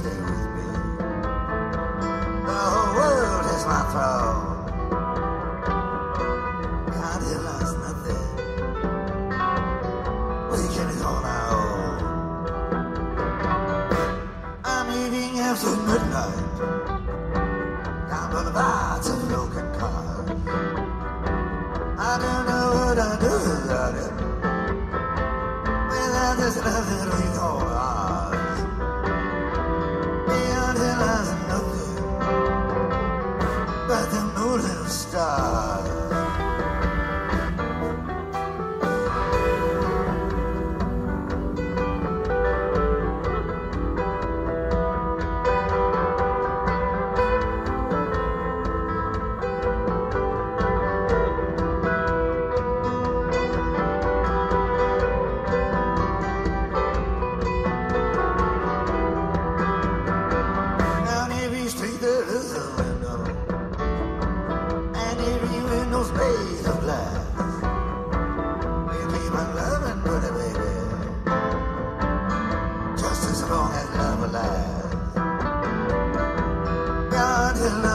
stay with me. The whole world is my throne. God, it lost nothing. We can go now. I'm leaving after midnight. Down bars of broken cars. I don't know what I do without it.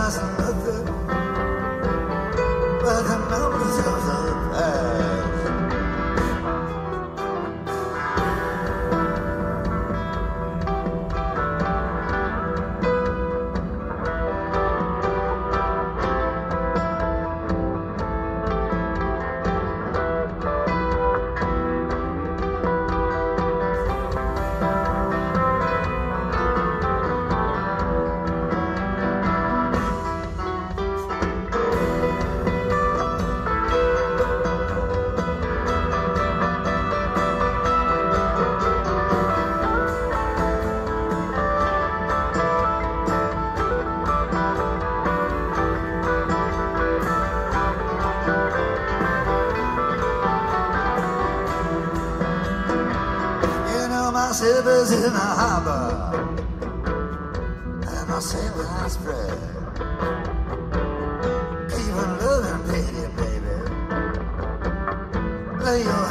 God has silver's in the harbor And my sailor I spread Keep on loving, baby, baby. Lay your